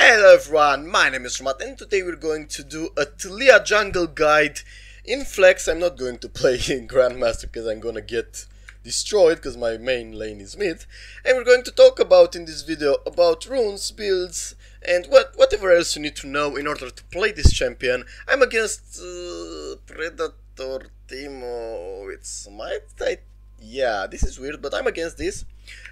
Hello everyone, my name is Drewmatth and today we're going to do a Taliyah jungle guide in Flex. I'm not going to play in Grandmaster because I'm gonna get destroyed because my main lane is mid. And we're going to talk about in this video about runes, builds, and what whatever else you need to know in order to play this champion. I'm against uh, Predator Teemo with Smite, yeah, this is weird, but I'm against this.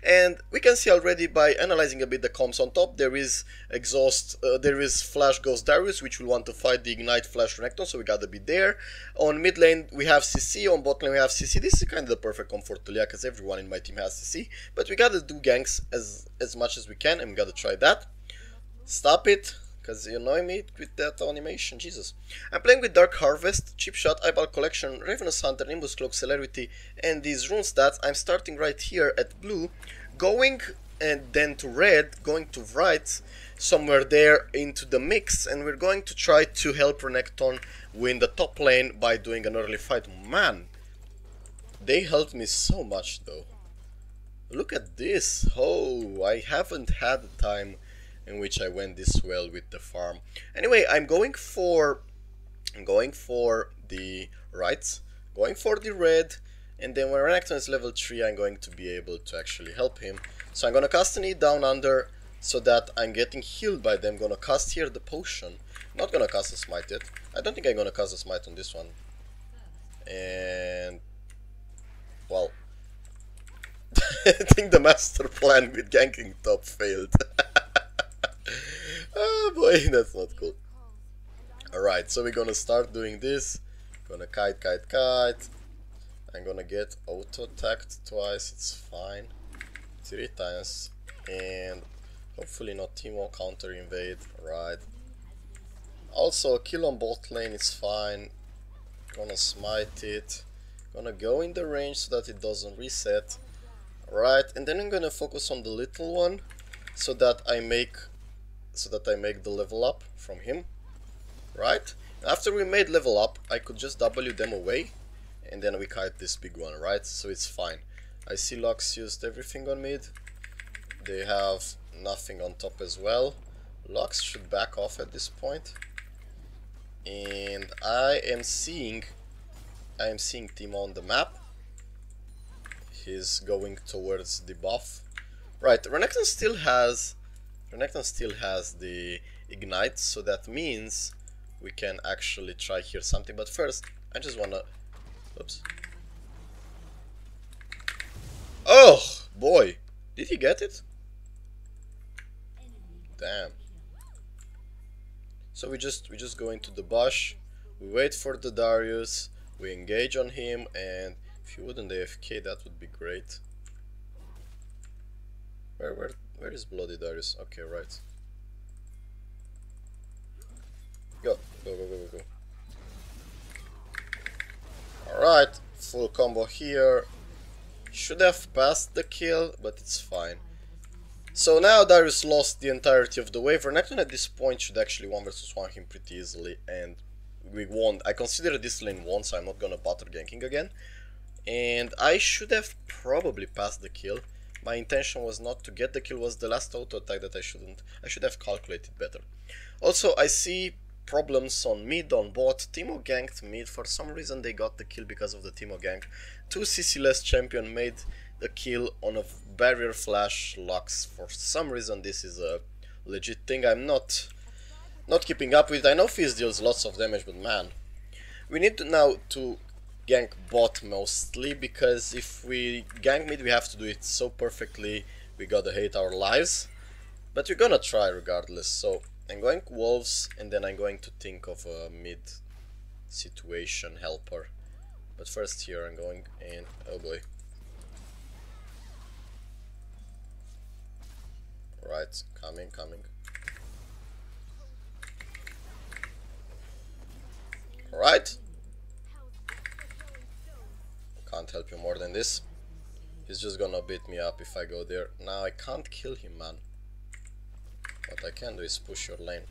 And we can see already by analyzing a bit the comps on top, there is exhaust, uh, there is Flash Ghost Darius, which will want to fight the Ignite Flash Renekton, so we gotta be there. On mid lane, we have CC, on bot lane, we have CC. This is kind of the perfect comfort to Taliyah, because everyone in my team has CC. But we gotta do ganks as, as much as we can, and we gotta try that. Stop it, because you annoy me with that animation, Jesus. I'm playing with Dark Harvest, Cheap Shot, Eyeball Collection, Ravenous Hunter, Nimbus Cloak, Celerity, and these rune stats. I'm starting right here at blue, going and then to red, going to right, somewhere there into the mix, and we're going to try to help Renekton win the top lane by doing an early fight. Man, they helped me so much though. Look at this. Oh, I haven't had the time in which I went this well with the farm. Anyway, I'm going for I'm going for the right, going for the red, and then when Renekton is level 3 I'm going to be able to actually help him. So I'm gonna cast an E down under so that I'm getting healed by them. Gonna cast here the potion. Not gonna cast a smite yet. I don't think I'm gonna cast a smite on this one. And well I think the master plan with ganking top failed. oh boy, that's not cool. Alright, so we're gonna start doing this. Gonna kite, kite, kite. I'm gonna get auto attacked twice, it's fine. Three times. And hopefully not Teemo counter invade. Right. Also, a kill on bot lane is fine. Gonna smite it. Gonna go in the range so that it doesn't reset. Right, and then I'm gonna focus on the little one so that I make so that I make the level up from him. Right? After we made level up, I could just W them away and then we kite this big one, right? So it's fine. I see Lux used everything on mid. They have nothing on top as well. Lux should back off at this point. And I am seeing I am seeing Teemo on the map. He's going towards the buff. Right, Renekton still has Renekton still has the ignite, so that means we can actually try here something. But first, I just wanna... Oops. Oh, boy. Did he get it? Damn. So we just we just go into the bush, we wait for the Darius, we engage on him, and if he wouldn't AFK, that would be great. Where where where is Bloody Darius? Okay, right. Go, go, go, go, go, go. Alright, full combo here. Should have passed the kill, but it's fine. So now Darius lost the entirety of the wave. Renekton at this point should actually 1 versus 1 him pretty easily and we won. I consider this lane won, so I'm not gonna bother ganking again. And I should have probably passed the kill. My intention was not to get the kill, was the last auto attack that I shouldn't. I should have calculated better. Also, I see problems on mid, on bot. Teemo ganked mid. For some reason they got the kill because of the Teemo gank. Two CC-less champion made the kill on a barrier flash Lux. For some reason this is a legit thing. I'm not not keeping up with. I know Fizz deals lots of damage, but man, we need to now to gank bot mostly because if we gank mid, we have to do it so perfectly. We gotta hate our lives, but we're gonna try regardless. So I'm going wolves, and then I'm going to think of a mid situation helper. But first here I'm going in. Oh boy. Right, coming, coming. Alright. Can't help you more than this. He's just gonna beat me up if I go there. Now I can't kill him, man. What I can do is push your lane.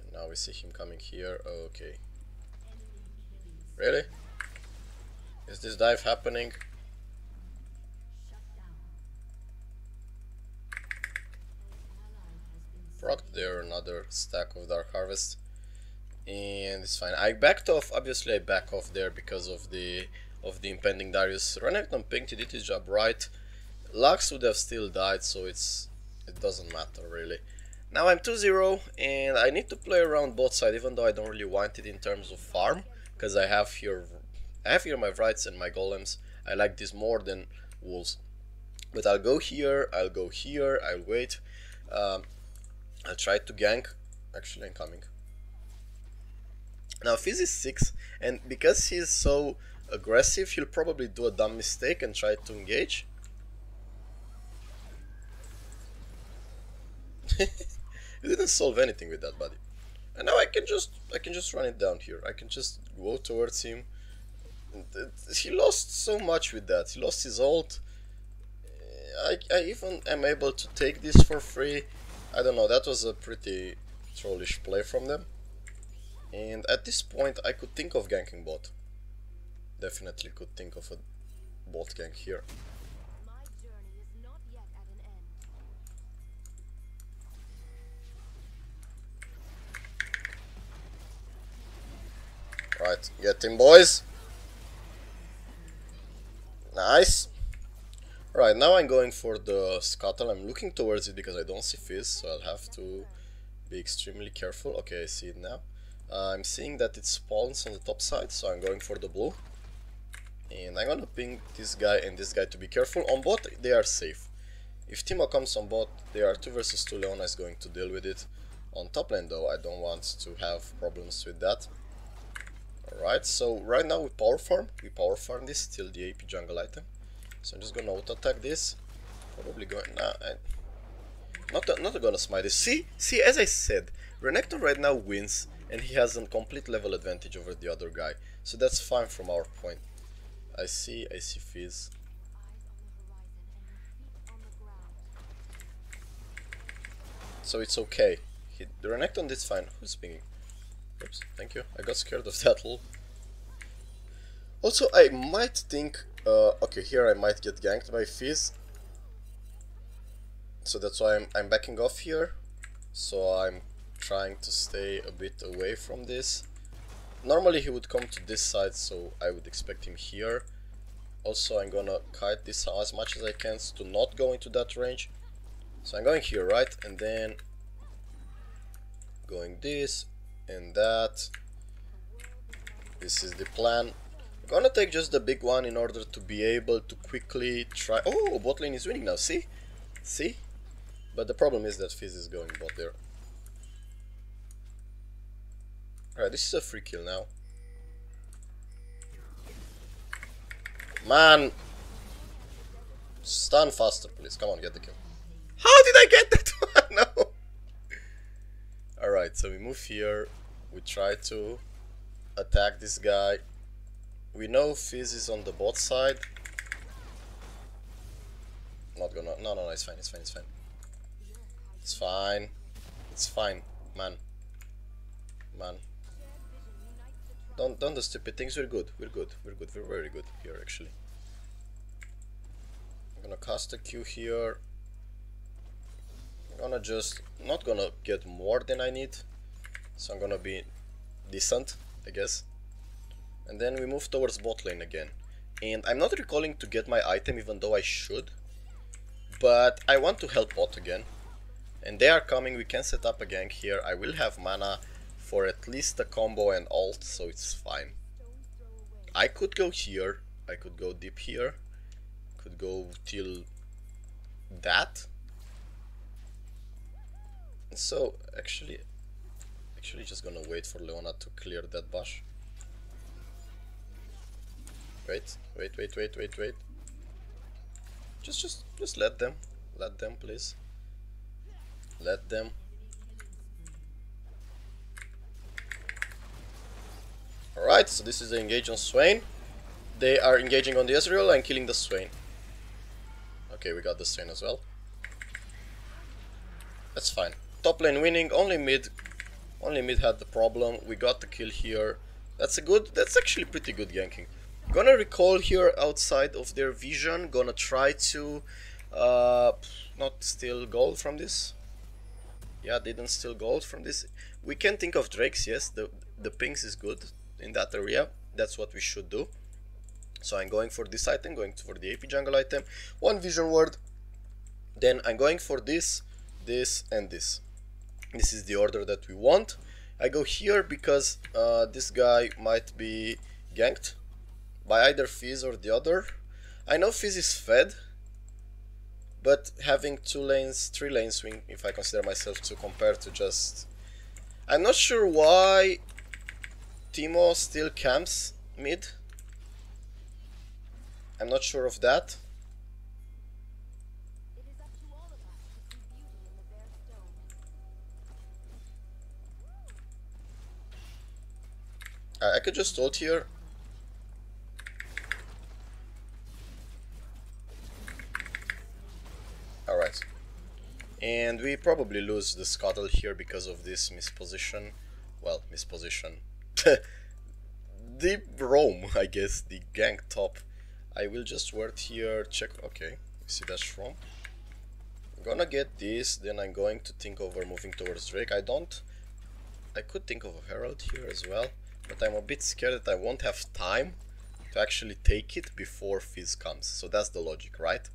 And now we see him coming here. Okay. Really? Is this dive happening? proc there another stack of Dark Harvest. And it's fine. I backed off, obviously I back off there because of the of the impending Darius. Renekton Pink did his job right. Lux would have still died, so it's it doesn't matter really. Now I'm 2-0 and I need to play around both sides even though I don't really want it in terms of farm because I have here I have here my Wraiths and my Golems. I like this more than Wolves. But I'll go here, I'll go here, I'll wait. Um, I'll try to gank. Actually, I'm coming. Now, Fizz is 6, and because he's so aggressive, he'll probably do a dumb mistake and try to engage. you didn't solve anything with that, buddy. And now I can just I can just run it down here. I can just go towards him. He lost so much with that. He lost his ult. Eh, I, I even am able to take this for free. I don't know, that was a pretty trollish play from them. And at this point I could think of ganking bot. Definitely could think of a bot gank here. Right, get him boys. Nice. Right, now I'm going for the scuttle. I'm looking towards it because I don't see Fizz, so I'll have to be extremely careful. Okay, I see it now. Uh, I'm seeing that it spawns on the top side, so I'm going for the blue. And I'm gonna ping this guy and this guy to be careful. On bot, they are safe. If Teemo comes on bot, they are 2 versus 2, Leona is going to deal with it. On top lane though, I don't want to have problems with that. Alright, so right now we power farm. We power farm this till the AP jungle item. So I'm just gonna auto attack this. Probably going nah, I, not not gonna smite this. See, see, as I said, Renekton right now wins, and he has a complete level advantage over the other guy. So that's fine from our point. I see, I see Fizz. So it's okay. He, the Renekton did fine. Who's speaking? Oops, thank you. I got scared of that. Also, I might think uh, okay, here I might get ganked by Fizz. So that's why I'm, I'm backing off here. So I'm trying to stay a bit away from this. Normally he would come to this side, so I would expect him here. Also, I'm gonna kite this as much as I can to not go into that range. So I'm going here, right? And then going this and that. This is the plan. I'm Gonna take just the big one in order to be able to quickly try... Oh, bot lane is winning now, see? See? But the problem is that Fizz is going bot there. Alright, this is a free kill now. Man! Stun faster, please. Come on, get the kill. How did I get that one? no! Alright, so we move here. We try to attack this guy. We know Fizz is on the bot side. Not gonna... No, no, no, it's fine, it's fine, it's fine. It's fine. It's fine, man. Man. Don't, don't do stupid things, we're good, we're good, we're good, we're very good here, actually. I'm gonna cast a Q here. I'm gonna just... Not gonna get more than I need. So I'm gonna be decent, I guess and then we move towards bot lane again. And I'm not recalling to get my item even though I should, but I want to help bot again. And they are coming, we can set up a gank here, I will have mana for at least a combo and ult, so it's fine. I could go here, I could go deep here, could go till that. So, actually, actually just gonna wait for Leona to clear that bush. Wait, wait, wait, wait, wait, wait. Just, just, just let them. Let them, please. Let them. Alright, so this is the engage on Swain. They are engaging on the Ezreal and killing the Swain. Okay, we got the Swain as well. That's fine. Top lane winning, only mid only mid had the problem. We got the kill here. That's a good that's actually pretty good ganking. Gonna recall here outside of their vision, gonna try to uh, not steal gold from this. Yeah, didn't steal gold from this. We can think of drakes, yes, the, the pinks is good in that area. That's what we should do. So I'm going for this item, going for the AP jungle item, one vision ward, then I'm going for this, this and this. This is the order that we want. I go here because uh, this guy might be ganked by either Fizz or the other. I know Fizz is fed, but having two lanes, three lanes swing, if I consider myself to compare to just... I'm not sure why Teemo still camps mid. I'm not sure of that. I could just hold here. Alright. And we probably lose the scuttle here because of this misposition. Well, misposition. the roam, I guess, the gank top. I will just word here, check, okay, see that's from. I'm gonna get this, then I'm going to think over moving towards Drake. I don't, I could think of a Herald here as well but I'm a bit scared that I won't have time to actually take it before Fizz comes. So that's the logic, right?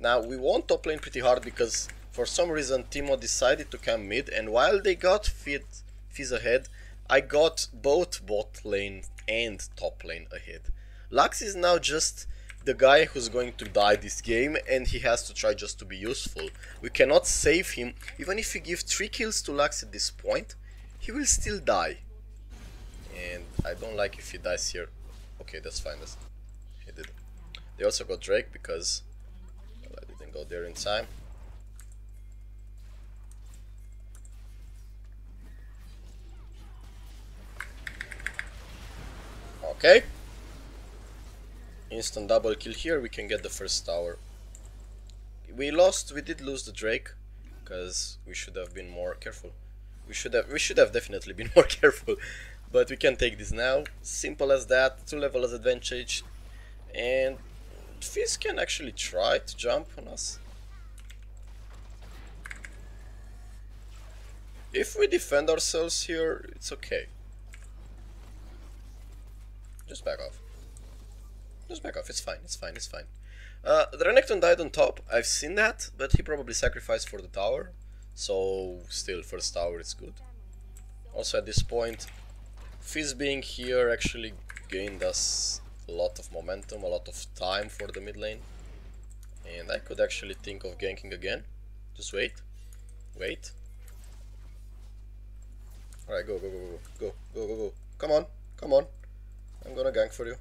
Now, we won top lane pretty hard because for some reason Teemo decided to come mid and while they got Fizz ahead, I got both bot lane and top lane ahead. Lux is now just the guy who's going to die this game and he has to try just to be useful. We cannot save him. Even if we give 3 kills to Lux at this point, he will still die and I don't like if he dies here. Okay, that's fine. That's, he did. They also got Drake because well, I didn't go there in time. Okay. Instant double kill here, we can get the first tower. We lost, we did lose the Drake, because we should have been more careful. We should have, we should have definitely been more careful. But we can take this now. Simple as that. Two levels advantage. And Fizz can actually try to jump on us. If we defend ourselves here, it's okay. Just back off. Just back off, it's fine, it's fine, it's fine. Uh, the Renekton died on top, I've seen that, but he probably sacrificed for the tower. So, still, first tower is good. Also at this point, Fizz being here actually gained us a lot of momentum, a lot of time for the mid lane. And I could actually think of ganking again. Just wait. Wait. Alright, go, go, go, go, go, go, go, go. Come on, come on. I'm gonna gank for you.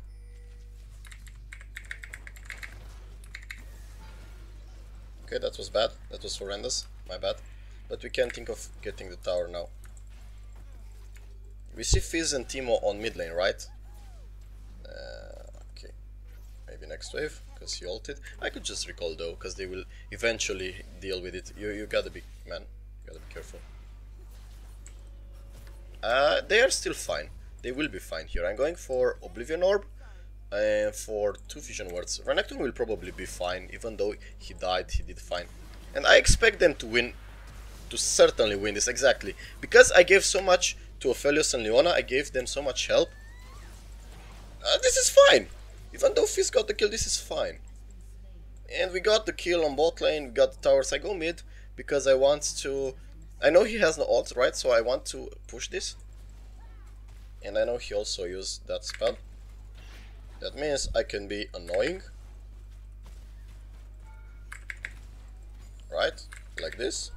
Okay, that was bad. That was horrendous. My bad. But we can think of getting the tower now. We see Fizz and Teemo on mid lane, right? Uh, okay. Maybe next wave, because he ulted. I could just recall though, because they will eventually deal with it. You, you gotta be, man, you gotta be careful. Uh, they are still fine. They will be fine here. I'm going for Oblivion Orb and for two Vision Wards. Renekton will probably be fine, even though he died, he did fine. And I expect them to win, to certainly win this, exactly. Because I gave so much to Aphelios and Leona, I gave them so much help. Uh, this is fine. Even though Fizz got the kill, this is fine. And we got the kill on bot lane, we got the towers. I go mid because I want to... I know he has no ult, right? So I want to push this. And I know he also used that spell. That means I can be annoying. Right? Like this.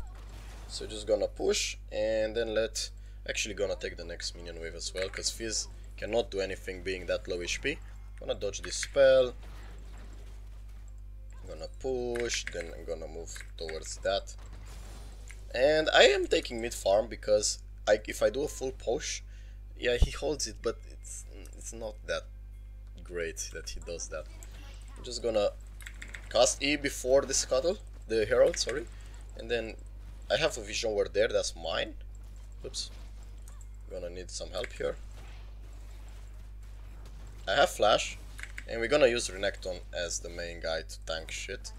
So just gonna push and then let Actually gonna take the next minion wave as well, because Fizz cannot do anything being that low HP. Gonna dodge this spell. Gonna push, then I'm gonna move towards that. And I am taking mid farm because I, if I do a full push, yeah, he holds it, but it's it's not that great that he does that. I'm just gonna cast E before the scuttle, the herald, sorry, and then I have a vision ward there, that's mine. Oops, gonna need some help here. I have flash, and we're gonna use Renekton as the main guy to tank shit.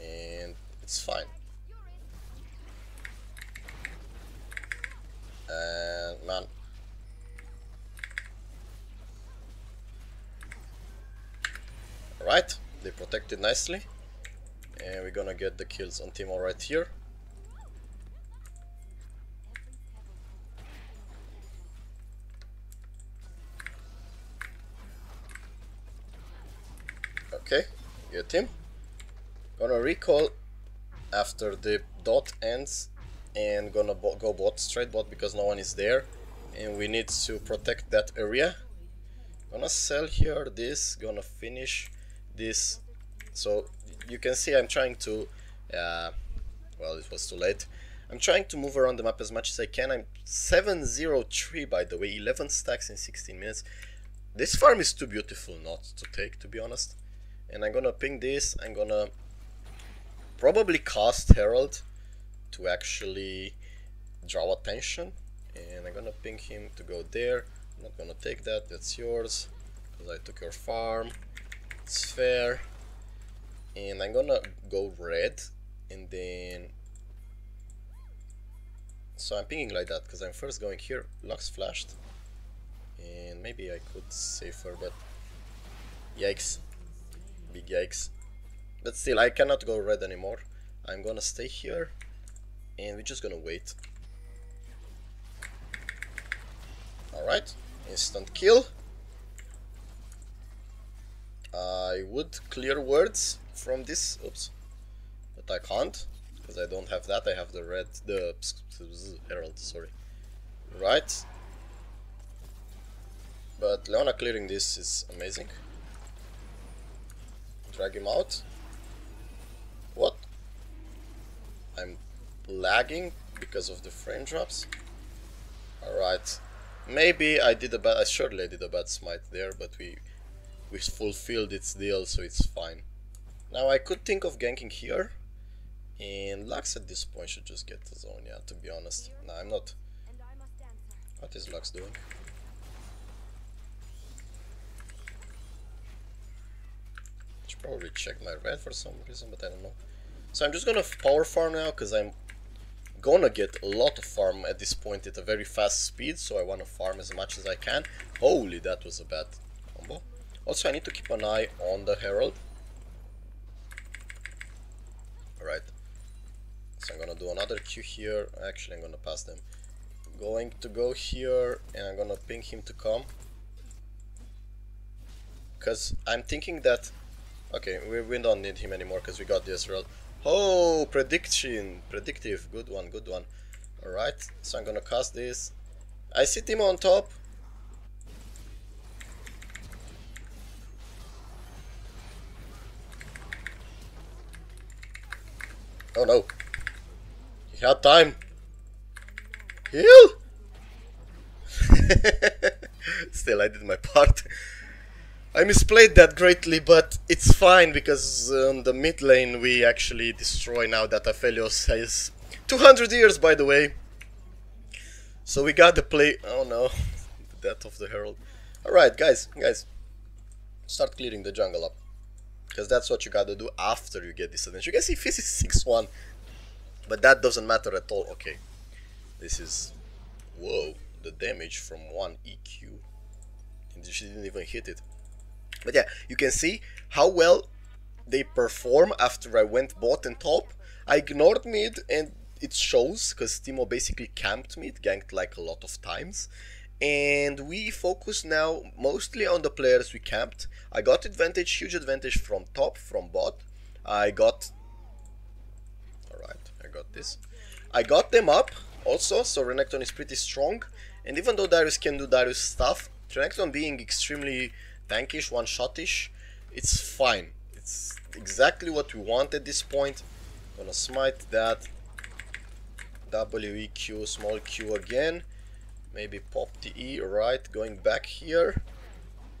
And it's fine. Uh, none. Alright, they protected nicely. And we're gonna get the kills on Teemo right here. Okay, get him. Gonna recall after the dot ends and gonna bo go bot, straight bot because no one is there and we need to protect that area. Gonna sell here this, gonna finish this. So you can see I'm trying to, uh, well it was too late. I'm trying to move around the map as much as I can. I'm 703 by the way, 11 stacks in 16 minutes. This farm is too beautiful not to take to be honest and I'm gonna ping this I'm gonna probably cast Herald to actually draw attention and I'm gonna ping him to go there I'm not gonna take that that's yours because I took your farm it's fair and I'm gonna go red and then so I'm pinging like that because I'm first going here Lux flashed and maybe I could save but yikes big yikes. But still, I cannot go red anymore. I'm gonna stay here and we're just gonna wait. Alright, instant kill. I would clear words from this, oops, but I can't because I don't have that. I have the red, the herald, sorry. Right, but Leona clearing this is amazing drag him out. What? I'm lagging because of the frame drops? Alright. Maybe I did a bad, I surely did a bad smite there, but we, we fulfilled its deal, so it's fine. Now I could think of ganking here, and Lux at this point should just get the zone, yeah, to be honest. No, I'm not. What is Lux doing? Should probably check my red for some reason, but I don't know. So I'm just gonna power farm now, because I'm gonna get a lot of farm at this point at a very fast speed, so I wanna farm as much as I can. Holy, that was a bad combo. Also, I need to keep an eye on the Herald. Alright. So I'm gonna do another Q here. Actually, I'm gonna pass them. Going to go here, and I'm gonna ping him to come. Because I'm thinking that Okay, we, we don't need him anymore because we got the Ezreal. Oh, prediction, predictive, good one, good one. Alright, so I'm gonna cast this. I see him on top. Oh no. He had time. Heal! Still, I did my part. I misplayed that greatly, but it's fine because on the mid lane we actually destroy now that Aphelios has 200 years by the way. So we got the play... oh no, the death of the Herald. Alright guys, guys, start clearing the jungle up. Because that's what you gotta do after you get this advantage. You can see Fizz is 6-1, but that doesn't matter at all. Okay, this is... whoa, the damage from 1 EQ. And she didn't even hit it. But yeah, you can see how well they perform after I went bot and top. I ignored mid and it shows because Teemo basically camped mid, ganked like a lot of times. And we focus now mostly on the players we camped. I got advantage, huge advantage from top, from bot. I got... Alright, I got this. I got them up also, so Renekton is pretty strong. And even though Darius can do Darius stuff, Renekton being extremely tankish, one-shotish, it's fine. It's exactly what we want at this point. Gonna smite that. WEQ, small Q again. Maybe pop the E, right, going back here.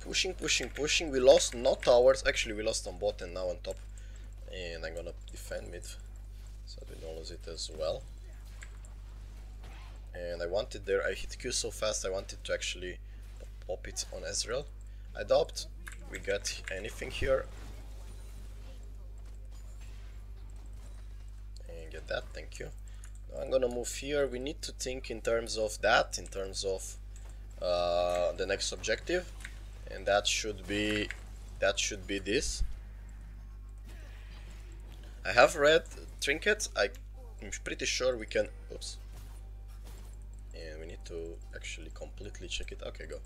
Pushing, pushing, pushing. We lost not towers. Actually, we lost on bot and now on top. And I'm gonna defend mid. So we don't lose it as well. And I wanted there, I hit Q so fast, I wanted to actually pop it on Ezreal adopt we got anything here and get that thank you now I'm gonna move here we need to think in terms of that in terms of uh, the next objective and that should be that should be this I have red trinkets. I, I'm pretty sure we can. Oops. And we need to actually completely check it. Okay, go.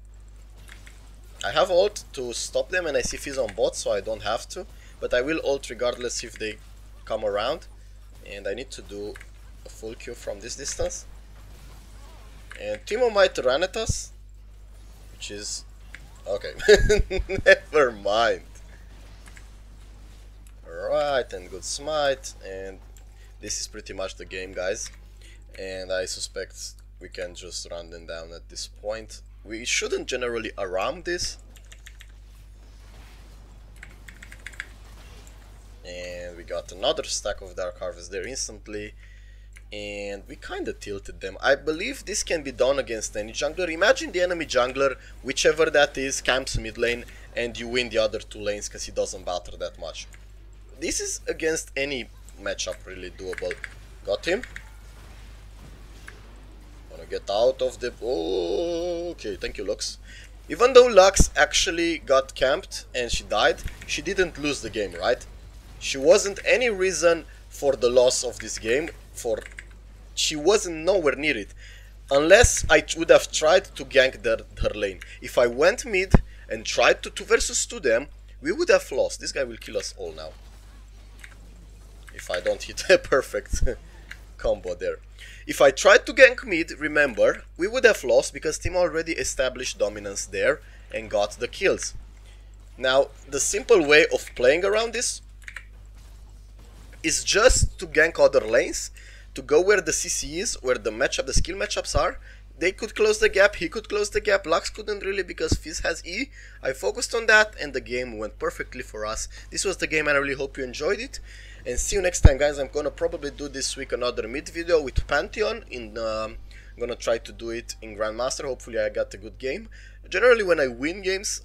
I have ult to stop them and I see Fizz on bot, so I don't have to. But I will ult regardless if they come around. And I need to do a full Q from this distance. And Teemo might run at us. Which is... Okay. Never mind. Alright, and good smite. And this is pretty much the game, guys. And I suspect we can just run them down at this point. We shouldn't generally around this. And we got another stack of Dark Harvest there instantly. And we kinda tilted them. I believe this can be done against any jungler. Imagine the enemy jungler, whichever that is, camps mid lane and you win the other two lanes because he doesn't batter that much. This is against any matchup really doable. Got him get out of the... Oh, okay, thank you, Lux. Even though Lux actually got camped and she died, she didn't lose the game, right? She wasn't any reason for the loss of this game, for... She wasn't nowhere near it. Unless I would have tried to gank their, her lane. If I went mid and tried to 2 versus 2 them, we would have lost. This guy will kill us all now. If I don't hit a perfect combo there. If I tried to gank mid, remember, we would have lost because team already established dominance there and got the kills. Now, the simple way of playing around this is just to gank other lanes, to go where the CC is, where the matchup, the skill matchups are. They could close the gap, he could close the gap, Lux couldn't really because Fizz has E. I focused on that and the game went perfectly for us. This was the game and I really hope you enjoyed it and see you next time guys. I'm gonna probably do this week another mid video with pantheon in um, i'm gonna try to do it in grandmaster. Hopefully i got a good game. Generally when i win games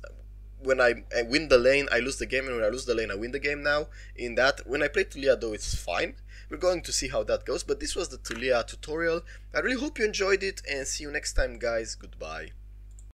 when I, I, win the lane i lose the game. And when i lose the lane i win the game. Now in that when i play Taliyah though it's fine. We're going to see how that goes. But this was the Taliyah tutorial. I really hope you enjoyed it. And see you next time guys. Goodbye